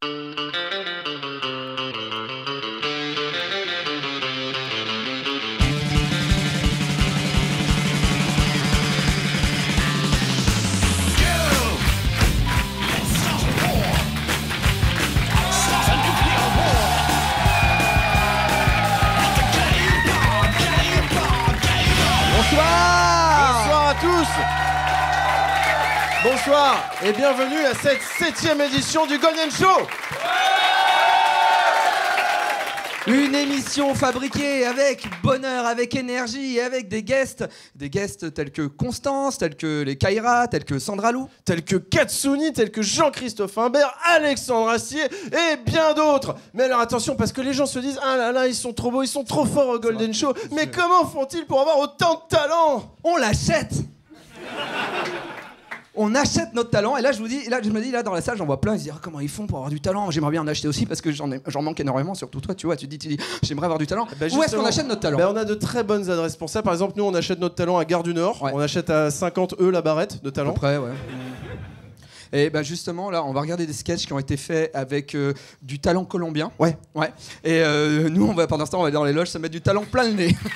Bonsoir Bonsoir et bienvenue à cette septième édition du Golden Show Une émission fabriquée avec bonheur, avec énergie et avec des guests. Des guests tels que Constance, tels que les Kaira, tels que Sandra Lou. Tels que Katsuni, tels que Jean-Christophe Imbert, Alexandre Assier et bien d'autres Mais alors attention parce que les gens se disent Ah là là, ils sont trop beaux, ils sont trop forts au Golden Show Mais comment font-ils pour avoir autant de talent? On l'achète on achète notre talent et là je vous dis là je me dis là dans la salle j'en vois plein ils se disent Ah, comment ils font pour avoir du talent? J'aimerais bien en acheter aussi parce que j'en manque énormément surtout toi tu vois tu dis, tu dis j'aimerais avoir du talent Bah, où est-ce qu'on achète notre talent? bah, On a de très bonnes adresses pour ça. Par exemple, nous, on achète notre talent à Gare du Nord. Ouais. On achète à 50 E la barrette de talent. Ouais. Et ben justement, là, on va regarder des sketchs qui ont été faits avec euh, du talent colombien. Ouais. Ouais. Et euh, nous, on va pendant ce temps, on va aller dans les loges se mettre du talent plein le nez.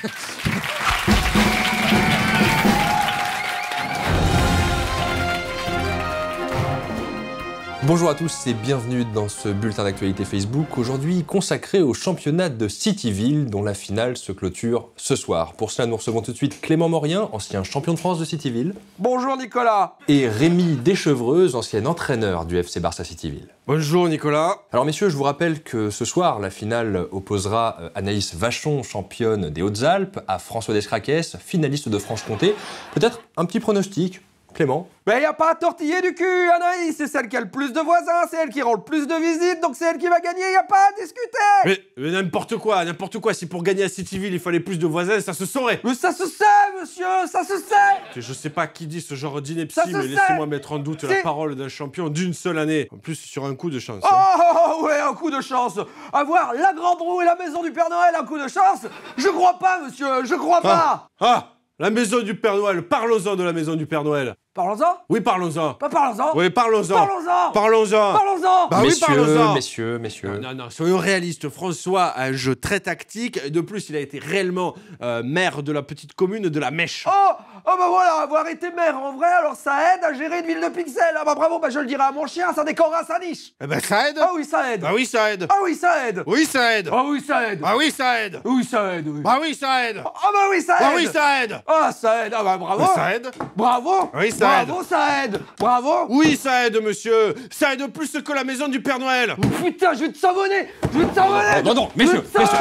Bonjour à tous et bienvenue dans ce bulletin d'actualité Facebook, aujourd'hui consacré au championnat de Cityville, dont la finale se clôture ce soir. Pour cela, nous recevons tout de suite Clément Morien, ancien champion de France de Cityville, Bonjour Nicolas et Rémi Deschevreuse, ancien entraîneur du FC Barça Cityville. Bonjour Nicolas Alors messieurs, je vous rappelle que ce soir, la finale opposera euh, Anaïs Vachon, championne des Hautes-Alpes, à François Descraques, finaliste de Franche-Comté. Peut-être un petit pronostic, Clément Mais y a pas à tortiller du cul, Anaïs C'est celle qui a le plus de voisins, c'est elle qui rend le plus de visites, donc c'est elle qui va gagner, y a pas à discuter Mais, mais n'importe quoi, n'importe quoi. Si pour gagner à Cityville, il fallait plus de voisins, ça se saurait. Mais ça se sait, monsieur, ça se sait Je sais pas qui dit ce genre d'ineptie, mais laissez-moi mettre en doute la parole d'un champion d'une seule année. En plus, sur un coup de chance. Oh, hein. oh, oh, ouais, un coup de chance Avoir la grande roue et la maison du Père Noël, un coup de chance Je crois pas, monsieur, je crois pas Ah La maison du Père Noël, parlons-en de la maison du Père Noël. Parlons-en Oui, parlons-en. Pas parlons-en Oui, parlons-en. Parlons-en Parlons-en. Parlons-en Bah oui, messieurs, parlons-en. messieurs, messieurs. Non, non, non, soyons réalistes. François a un jeu très tactique. De plus, il a été réellement euh, maire de la petite commune de la Mèche. Oh, oh bah voilà, avoir été maire en vrai, alors ça aide à gérer une ville de pixels. Ah bah bravo, bah je le dirai à mon chien, ça décorera sa niche. Eh ben, ça aide. Ah oui, ça aide. Bah oui, ça aide. Ah oui, ça aide. Oui, ça aide. Ah oui, ça aide. Bah oui, ça aide. Oui, ça aide. Oui. Bah oui, ça aide. Ah bah oui, ça aide. Bah oui, ça aide. Ah, ça aide. Ah bah bravo. Bah, ça aide. Bravo. Oui, ça Bravo, ça aide. Bravo. Oui, ça aide, monsieur. Ça aide plus que la maison du Père Noël. Oh, putain, je vais te savonner. Je vais te savonner. Non, non, Je vais messieurs, te savonner.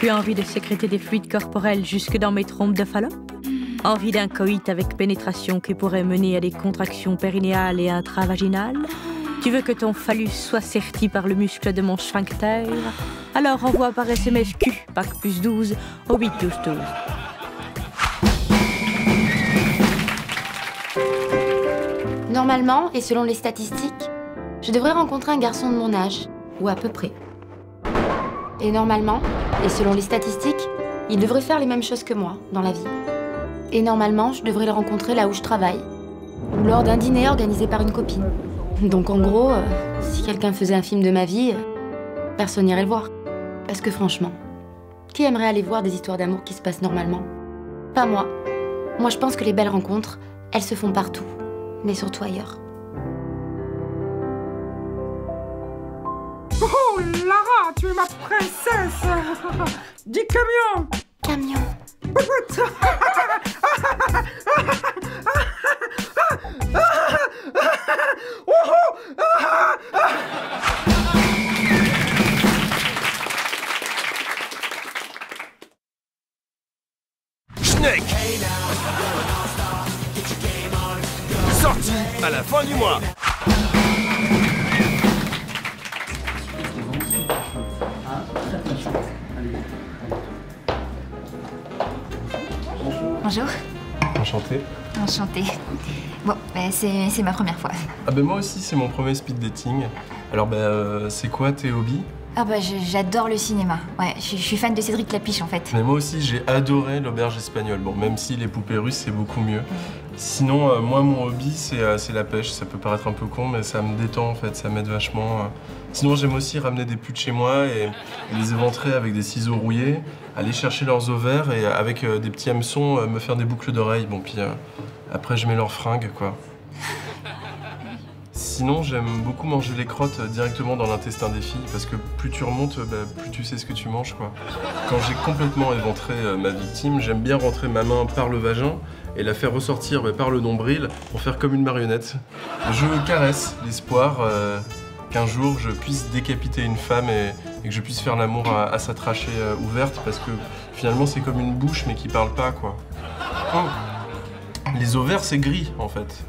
Tu as envie de sécréter des fluides corporels jusque dans mes trompes de Fallope? Envie d'un coït avec pénétration qui pourrait mener à des contractions périnéales et intravaginales? Tu veux que ton phallus soit serti par le muscle de mon sphincter? Alors envoie par SMS Q, pack plus 12, au 8 12 12. Normalement, et selon les statistiques, je devrais rencontrer un garçon de mon âge, ou à peu près. Et normalement, et selon les statistiques, il devrait faire les mêmes choses que moi dans la vie. Et normalement, je devrais le rencontrer là où je travaille, ou lors d'un dîner organisé par une copine. Donc en gros, euh, si quelqu'un faisait un film de ma vie, euh, personne n'irait le voir. Parce que franchement, qui aimerait aller voir des histoires d'amour qui se passent normalement Pas moi. Moi, je pense que les belles rencontres, elles se font partout mais surtout ailleurs. Oh, Lara, tu es ma princesse Du camion Camion. Schneck. Sorti à la fin du mois. Bonjour, Enchanté. enchantée. Bon, ben, c'est c'est ma première fois. Ah ben moi aussi c'est mon premier speed dating. Alors ben euh, c'est quoi tes hobbies? Ah bah j'adore le cinéma. Ouais, je, je suis fan de Cédric Lapiche en fait. Mais moi aussi j'ai adoré l'auberge espagnole. Bon même si les poupées russes c'est beaucoup mieux. Sinon, euh, moi, mon hobby, c'est euh, c'est la pêche. Ça peut paraître un peu con, mais ça me détend en fait, ça m'aide vachement. euh. Sinon, j'aime aussi ramener des putes chez moi et, et les éventrer avec des ciseaux rouillés, aller chercher leurs ovaires et avec des petits hameçons me faire des boucles d'oreilles. Bon, puis après, je mets leurs fringues, quoi. Sinon, j'aime beaucoup manger les crottes directement dans l'intestin des filles parce que plus tu remontes, bah, plus tu sais ce que tu manges, quoi. Quand j'ai complètement éventré euh, ma victime, j'aime bien rentrer ma main par le vagin et la faire ressortir bah, par le nombril pour faire comme une marionnette. Je caresse l'espoir euh, qu'un jour je puisse décapiter une femme et, que je puisse faire l'amour à, à sa trachée euh, ouverte parce que finalement c'est comme une bouche mais qui parle pas quoi. Oh. Les ovaires c'est gris en fait.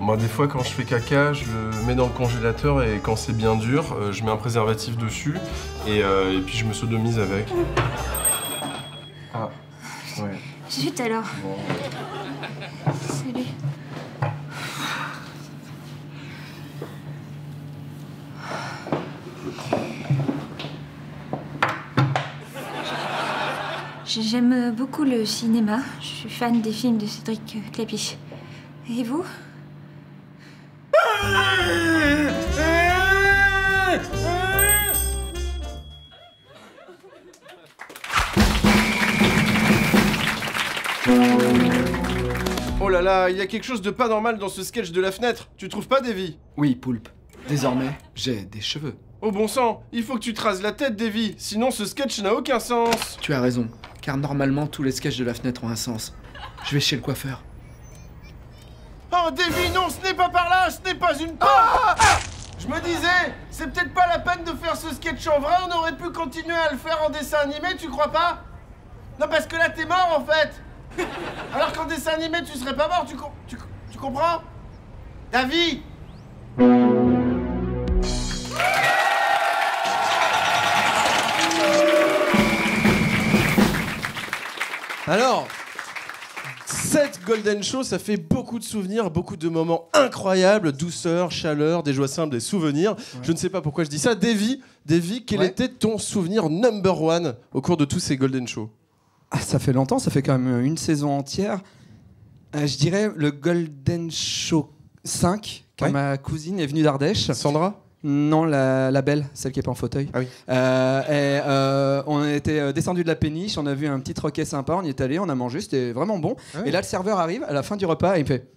Moi des fois quand je fais caca je le mets dans le congélateur et quand c'est bien dur euh, je mets un préservatif dessus et, euh, et puis je me sodomise avec. Ah ouais. Zut alors. Salut. J'aime beaucoup le cinéma. Je suis fan des films de Cédric Clapiche. Et vous? Là il y a quelque chose de pas normal dans ce sketch de la fenêtre. Tu trouves pas, Davy? Oui, Poulpe. Désormais, j'ai des cheveux. Oh bon sang, il faut que tu te rases la tête, Davy, sinon ce sketch n'a aucun sens. Tu as raison, car normalement tous les sketchs de la fenêtre ont un sens. Je vais chez le coiffeur. Oh, Davy, non, ce n'est pas par là, ce n'est pas une porte Ah Je me disais, c'est peut-être pas la peine de faire ce sketch en vrai, on aurait pu continuer à le faire en dessin animé, tu crois pas? Non, parce que là, t'es mort, en fait Alors qu'en dessin animé, tu serais pas mort, tu, com- tu, tu comprends? Davy Alors, cette Golden Show, ça fait beaucoup de souvenirs, beaucoup de moments incroyables, douceur, chaleur, des joies simples, des souvenirs. Je ne sais pas pourquoi je dis ça. Davy, Davy, quel Ouais. était ton souvenir number one au cours de tous ces Golden Shows? Ah, ça fait longtemps, ça fait quand même une saison entière. Euh, je dirais le Golden Show 5, quand Ouais. ma cousine est venue d'Ardèche. Sandra? Non, la, la belle, celle qui est pas en fauteuil. Ah oui. Euh, et, euh, on était descendu de la péniche, on a vu un petit troquet sympa, on y est allé, on a mangé, c'était vraiment bon. Ah oui. Et là, le serveur arrive à la fin du repas et il me fait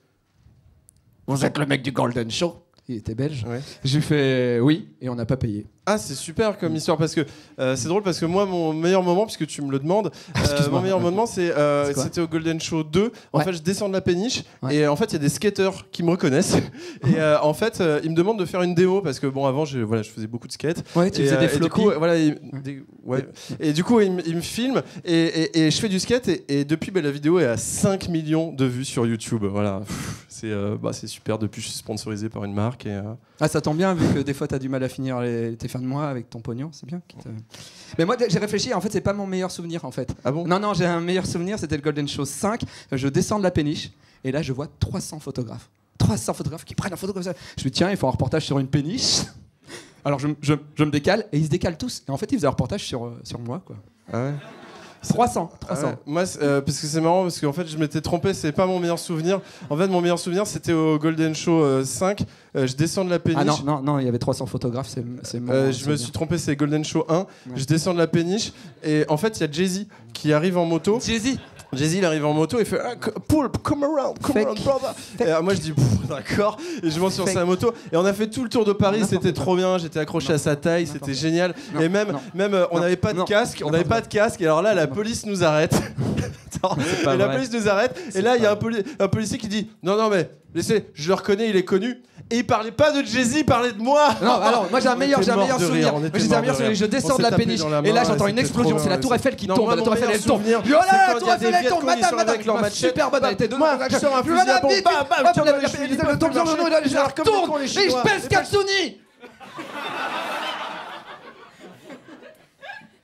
Vous êtes le mec du Golden Show? Il était belge. Ouais. Je lui fais Oui, et on n'a pas payé. Ah, c'est super comme histoire parce que euh, c'est drôle parce que moi, mon meilleur moment, puisque tu me le demandes, euh, mon meilleur moment, c'est euh, c'était au Golden Show 2. En Ouais. fait, je descends de la péniche Ouais. et en fait, il y a des skateurs qui me reconnaissent. et en fait, ils me demandent de faire une démo parce que bon, avant, je, voilà, je faisais beaucoup de skate. Ouais, tu et, faisais des et du floppies. coup, voilà, ils- des-. Et du coup, ils, me- ils me filment et, et- et je fais du skate et, depuis, bah, la vidéo est à 5 millions de vues sur YouTube. Voilà, c'est bah, c'est super. Depuis, je suis sponsorisé par une marque et. Ah, ça tombe bien, vu que des fois, tu as du mal à finir les- tes fins de mois avec ton pognon, c'est bien. te- Mais moi, j'ai réfléchi, en fait, c'est pas mon meilleur souvenir, en fait. Ah bon? Non, non, j'ai un meilleur souvenir, c'était le Golden Show 5. Je descends de la péniche, et là, je vois 300 photographes. 300 photographes qui prennent la photo comme ça. Je me dis, tiens, ils font un reportage sur une péniche. Alors, je, je- je me décale, et ils se décalent tous. Et en fait, ils faisaient un reportage sur, euh, sur moi, quoi. Ah ouais? 300, Ah 300. ouais. Moi, euh, parce que c'est marrant, parce qu'en fait, je m'étais trompé, c'est pas mon meilleur souvenir. En fait, mon meilleur souvenir, c'était au Golden Show euh, 5. Euh, je descends de la péniche. Ah non, non, non, il y avait 300 photographes, c'est c'est mon Euh, je me suis trompé, c'est Golden Show 1. Je descends de la péniche et en fait, il y a Jay-Z qui arrive en moto. Jay-Z Jay-Z, il arrive en moto et fait ah, Pulp, come around, come Fake. around, brother. Et euh, moi, je dis d'accord. Et je monte sur Fake. sa moto. Et on a fait tout le tour de Paris, N'importe c'était trop bien. J'étais accroché à sa taille, N'importe c'était quoi. génial. Non, et même, non. même euh, on n'avait pas de casque, on n'avait pas de casque. Et alors là, la police nous arrête. Et la police nous arrête. Et là, il y a un, poli- un policier qui dit Non, non, mais laissez, je le reconnais, il est connu. Et il parlait pas de Jay-Z, il parlait de moi. Non, alors moi j'ai un meilleur, j'ai un meilleur de souvenir. rire, on Moi était j'ai un morts meilleur de souvenir. Je descends de la péniche et là j'entends une explosion. C'est la Tour Eiffel qui Non, tombe. La Tour Eiffel elle tombe. c'est la Tour Eiffel elle tombe. Madame, madame, super bonne. Elle était de Moi, je sors un Je fusil à pompe, bam, bam, cheveux, la- ils tombe sur le dos, là, je la retourne et je pèse Et Katsuni.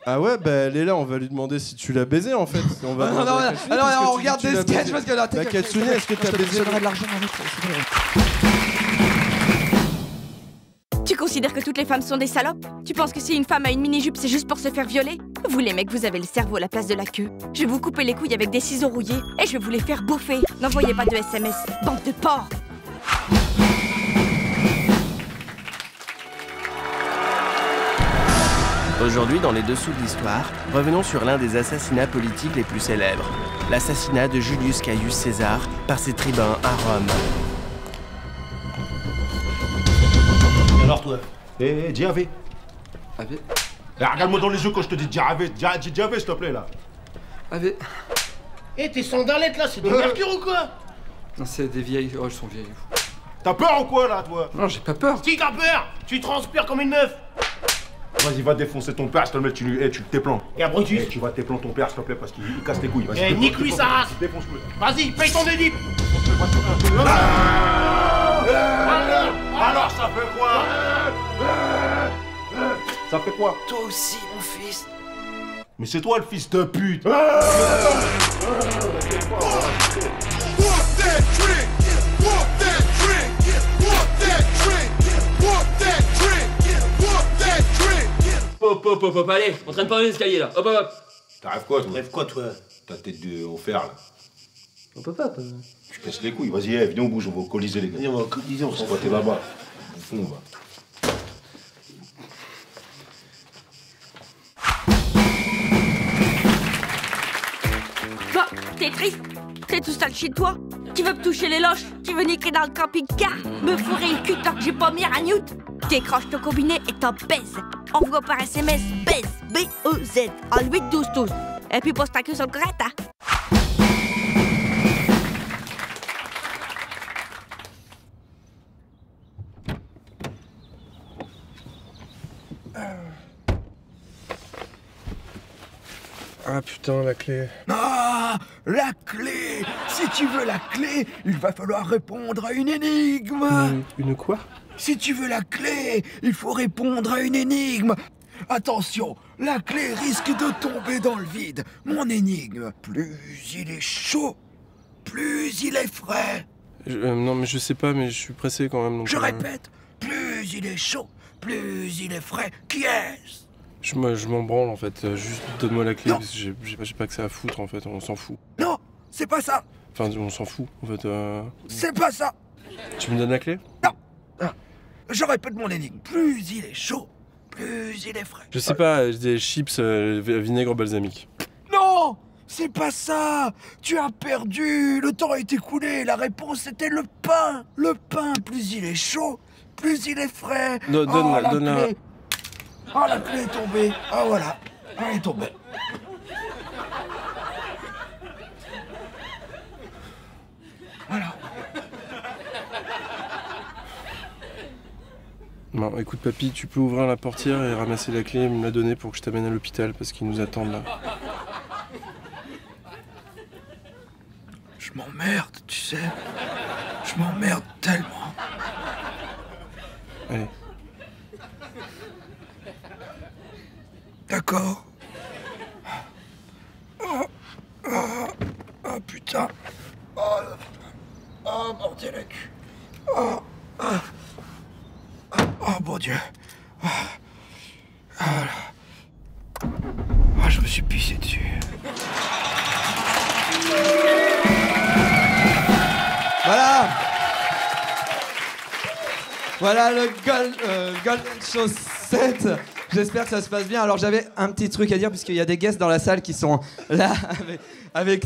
Ah ouais, bah elle est là, on va lui demander si tu l'as baisé en fait. On va Non, non, non, que on regarde des sketchs parce que là, Bah, Katsuni, est-ce que t'as Je baisé de l'argent, considères que toutes les femmes sont des salopes? Tu penses que si une femme a une mini-jupe, c'est juste pour se faire violer? Vous les mecs, vous avez le cerveau à la place de la queue. Je vais vous couper les couilles avec des ciseaux rouillés et je vais vous les faire bouffer. N'envoyez pas de SMS, bande de porcs Aujourd'hui, dans les dessous de l'histoire, revenons sur l'un des assassinats politiques les plus célèbres, l'assassinat de Julius Caius César par ses tribuns à Rome. Alors toi Eh, eh, dis Eh, Regarde-moi dans les yeux quand je te dis dis Ave. Dis s'il te plaît, là. Ave. Eh, tes sandalettes, là, c'est de mercure ou quoi? Non, c'est des vieilles. Oh, elles sont vieilles. T'as peur ou quoi, là, toi? Non, j'ai pas peur. Si t'as peur Tu transpires comme une meuf Vas-y, va défoncer ton père, s'il te plaît, tu lui... Eh, tu t'éplan. Et Abrutus Eh, tu vas t'éplan ton père, s'il te plaît, parce qu'il il casse tes couilles. Vas-y, Eh, nique-lui sa race Défonce-le. Vas-y, paye ton édip Alors, alors, ça fait quoi Ça fait quoi Toi aussi, mon fils Mais c'est toi le fils de pute Hop, hop, hop, hop, allez, on traîne pas dans l'escalier là. Hop, hop, hop. T'arrives quoi, toi Rêve quoi, toi Ta tête de au fer, là. Hop, hop, hop. Tu casses les couilles, vas-y, eh, viens on bouge, on va au colisée, les gars. Viens, on va au colisée, on se squatter là-bas. Bouffon, on va. Toi, t'es triste. T'es tout seul chez toi. Tu veux me toucher les loches. Tu veux niquer dans le camping-car. Me fourrer le cul tant que j'ai pas mis à Newt. Décroche ton combiné et t'en baises Envoie par SMS baise. B-E-Z en 8 12 12 Et puis pose ta queue sur le hein Ah putain, la clé. Ah La clé Si tu veux la clé, il va falloir répondre à une énigme Une, une quoi? Si tu veux la clé, il faut répondre à une énigme Attention, la clé risque de tomber dans le vide. Mon énigme, plus il est chaud, plus il est frais. Je- euh, Non, mais je sais pas, mais je suis pressé quand même. donc, Je euh, répète, plus il est chaud, plus il est frais. Qui est-ce? Je me- je m'en branle en fait. euh, Juste donne-moi la clé j'ai pas, que ça à foutre en fait. On s'en fout. Non, c'est pas ça, Enfin, on s'en fout en fait. euh. c'est pas ça. Tu me donnes la clé? Je répète mon énigme, plus il est chaud, plus il est frais. Je sais pas, euh, des chips euh, vi- vinaigre balsamique. Non C'est pas ça Tu as perdu Le temps est écoulé La réponse était le pain Le pain, plus il est chaud, plus il est frais Non, donne-la, Oh, la donne-la. Oh, la clé est tombée. Ah, voilà. Elle est tombée. Voilà. Bon, écoute, papy, tu peux ouvrir la portière et ramasser la clé et me la donner pour que je t'amène à l'hôpital parce qu'ils nous attendent là. Je m'emmerde, tu sais. Je m'emmerde tellement. Allez. D'accord Oh, oh, oh, putain Oh, oh bordel cul. Oh, oh, oh, Dieu. Ah, ah. Ah, je me suis pissé dessus. Voilà. Voilà le euh, Golden Show 7 J'espère que ça se passe bien. Alors j'avais un petit truc à dire puisqu'il y a des guests dans la salle qui sont là avec, avec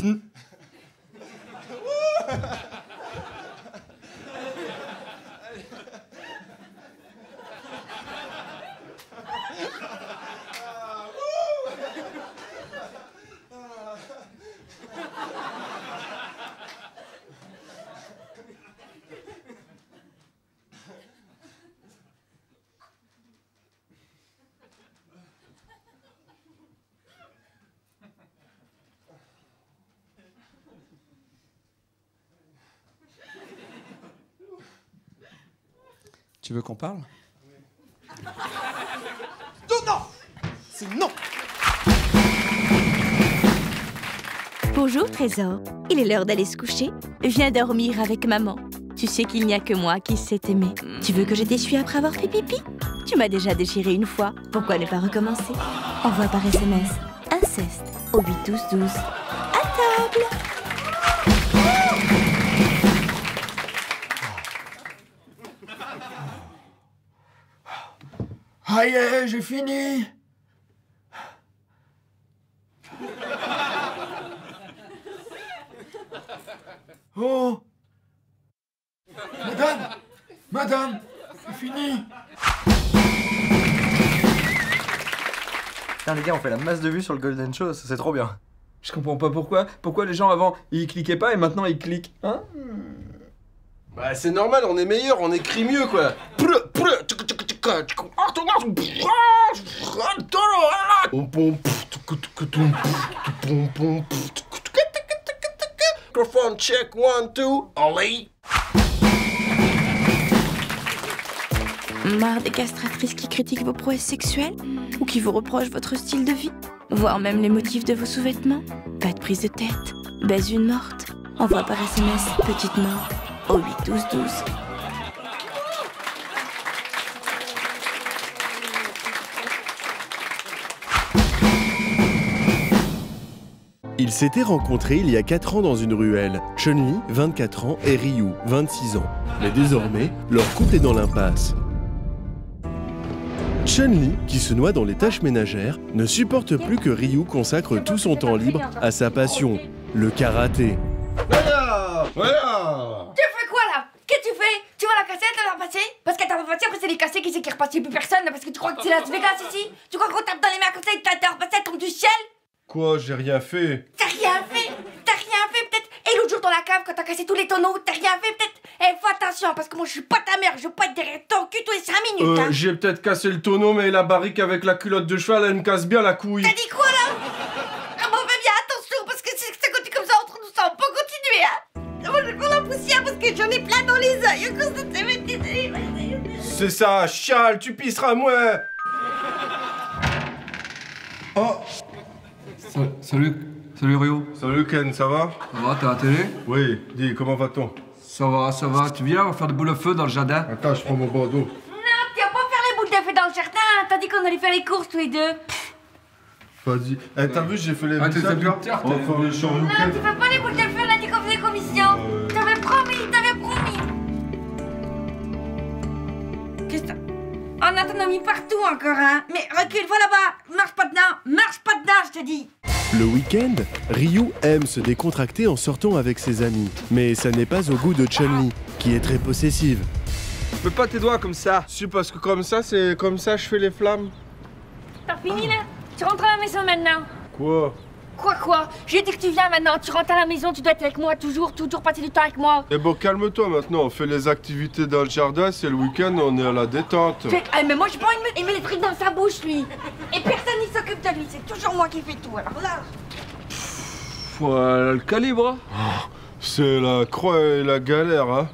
Tu veux qu'on parle? Non, non C'est non Bonjour Trésor, il est l'heure d'aller se coucher. Viens dormir avec maman. Tu sais qu'il n'y a que moi qui sais t'aimer. Tu veux que je t'essuie après avoir fait pipi? Tu m'as déjà déchiré une fois. Pourquoi ne pas recommencer? Envoie par SMS inceste au 8 12 12. À table Aïe, j'ai fini. Oh Madame Madame C'est fini Putain les gars, on fait la masse de vues sur le Golden Show, ça, c'est trop bien. Je comprends pas pourquoi. Pourquoi les gens avant ils cliquaient pas et maintenant ils cliquent Hein? Bah c'est normal, on est meilleur, on écrit mieux quoi. Microphone check one two, allez. Marre des castratrices qui critiquent vos prouesses sexuelles Ou qui vous reprochent votre style de vie Voire même les motifs de vos sous-vêtements Pas de prise de tête Baise une morte Envoie par SMS petite mort au 8 12 12. Ils s'étaient rencontrés il y a 4 ans dans une ruelle. Chun-Li, 24 ans, et Ryu, 26 ans. Mais désormais, leur couple est dans l'impasse. Chun-Li, qui se noie dans les tâches ménagères, ne supporte plus que Ryu consacre tout son temps libre à sa passion, le karaté. Voilà Voilà Tu fais quoi là? Qu'est-ce que tu fais? Tu vas la casser, elle te l'a repassée Parce qu'elle t'a repassée, après c'est les cassés qui sait qui repasse plus personne parce que tu crois que c'est Las Vegas ici? Tu crois qu'on tape dans les mains comme ça et que t'as repassé, elle tombe du ciel? Quoi, j'ai rien fait. T'as rien fait? T'as rien fait peut-être? Et l'autre jour dans la cave quand t'as cassé tous les tonneaux, t'as rien fait peut-être? Eh fais attention parce que moi je suis pas ta mère, je veux pas être derrière ton cul tous les 5 minutes Euh, hein. j'ai peut-être cassé le tonneau, mais la barrique avec la culotte de cheval, elle me casse bien la couille. T'as dit quoi là? Ah bon fais bien attention parce que si ça continue comme ça entre nous ça on peut continuer hein. Moi j'ai pas la poussière parce que j'en ai plein dans les yeux à cause de tes bêtises. C'est ça, chial, tu pisseras moins. Oh Salut, salut Rio. Salut Ken, ça va? Ça va, t'es à la télé? Oui, dis, comment va-t-on? Ça va, ça va. Tu viens, on va faire des boules de feu dans le jardin. Attends, je prends mon bandeau. Non, tu vas pas faire les boules de feu dans le jardin. T'as dit qu'on allait faire les courses tous les deux. Vas-y. Eh, t'as vu, j'ai fait les Ah, t'es biceps, plus là tard, On va t'es- faire les champs Non, tu fais pas les boules de feu, on a dit qu'on faisait commission T'avais promis, t'avais promis. Qu'est-ce que t'as? On a ton ami partout encore, hein. Mais recule, va là-bas. Marche pas dedans Marche pas dedans, je te dis Le week-end, Ryu aime se décontracter en sortant avec ses amis. Mais ça n'est pas au goût de Chun-Li, qui est très possessive. Fais pas tes doigts comme ça. Si, parce que comme ça, c'est comme ça, je fais les flammes. T'as fini là Tu rentres à la maison maintenant Quoi? Quoi quoi? J'ai dit que tu viens maintenant, tu rentres à la maison, tu dois être avec moi, toujours, toujours passer du temps avec moi Eh bon, calme-toi maintenant. On fait les activités dans le jardin, c'est le week-end, on est à la détente. Fait- Ah, mais moi j'ai pas envie de mettre, il met les trucs dans sa bouche lui Et personne n'y s'occupe de lui, c'est toujours moi qui fais tout alors là Voilà le calibre. C'est la croix et la galère, hein.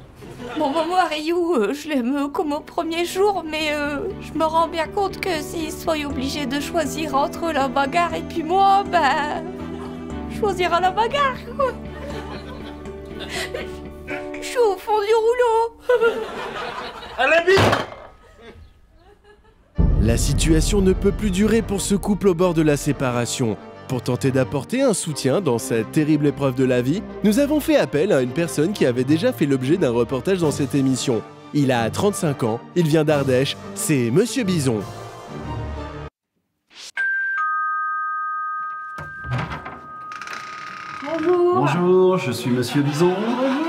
Bon, bah, moi, Ryu, euh, je l'aime comme au premier jour, mais euh, je me rends bien compte que s'il soit obligé de choisir entre la bagarre et puis moi, ben. choisira la bagarre, quoi. Je suis au fond du rouleau. Allez, vite La situation ne peut plus durer pour ce couple au bord de la séparation. Pour tenter d'apporter un soutien dans cette terrible épreuve de la vie, nous avons fait appel à une personne qui avait déjà fait l'objet d'un reportage dans cette émission. Il a 35 ans, il vient d'Ardèche, c'est Monsieur Bison. Bonjour Bonjour, je suis Monsieur Bison. Bonjour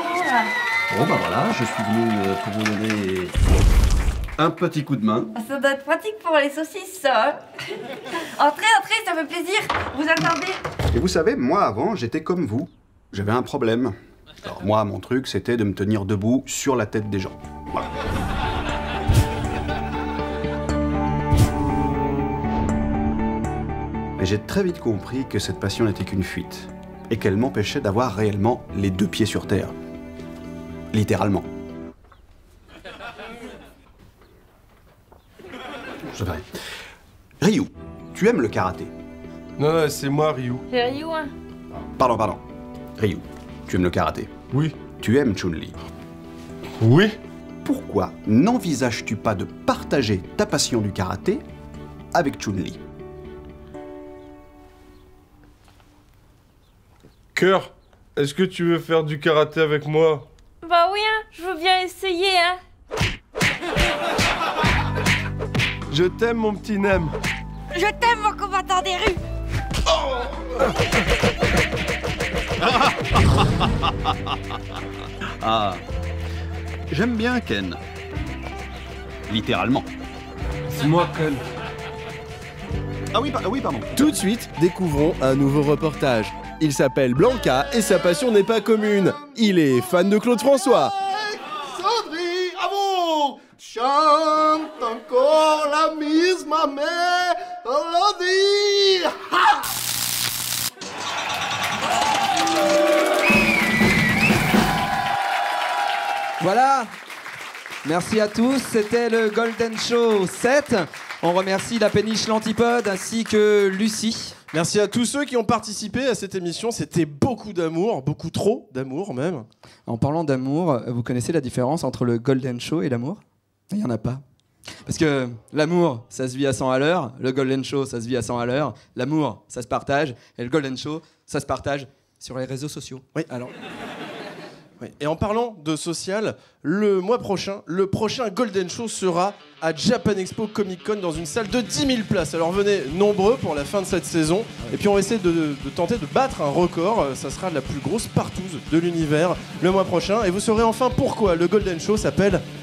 Bon bah voilà, je suis venu euh, pour vous donner un petit coup de main. Ça doit être pratique pour les saucisses ça hein. Entrez, entrez, ça fait plaisir Vous attendez Et vous savez, moi avant, j'étais comme vous. J'avais un problème. Alors moi, mon truc, c'était de me tenir debout sur la tête des gens. Voilà. Mais j'ai très vite compris que cette passion n'était qu'une fuite et qu'elle m'empêchait d'avoir réellement les deux pieds sur terre. Littéralement. Je. Ryu, tu aimes le karaté? Non, non, c'est moi, Ryu. C'est Ryu hein Pardon, pardon. Ryu, tu aimes le karaté? Oui. Tu aimes Chun-Li? Oui Pourquoi n'envisages-tu pas de partager ta passion du karaté avec Chun-Li? Cœur, est-ce que tu veux faire du karaté avec moi? Bah oui, hein, je veux bien essayer, hein. Je t'aime, mon petit Nem. Je t'aime, mon combattant des rues. Ah, j'aime bien Ken. Littéralement. C'est moi, Ken. Ah oui, pa- oui, pardon. Tout de suite, découvrons un nouveau reportage. Il s'appelle Blanca et sa passion n'est pas commune. Il est fan de Claude François. Chante encore la misma mélodie. Ha! Voilà. Merci à tous. C'était le Golden Show 7. On remercie la péniche L'Antipode ainsi que Lucie. Merci à tous ceux qui ont participé à cette émission. C'était beaucoup d'amour, beaucoup trop d'amour même. En parlant d'amour, vous connaissez la différence entre le Golden Show et l'amour? Il n'y en a pas. Parce que l'amour, ça se vit à 100 à l'heure, le Golden Show, ça se vit à 100 à l'heure, l'amour, ça se partage, et le Golden Show, ça se partage sur les réseaux sociaux. Oui, alors. Oui. Et en parlant de social, le mois prochain, le prochain Golden Show sera à Japan Expo Comic Con dans une salle de 10 000 places. Alors venez nombreux pour la fin de cette saison. Et puis on va essayer de, de tenter de battre un record. Ça sera la plus grosse partouze de l'univers le mois prochain. Et vous saurez enfin pourquoi le Golden Show s'appelle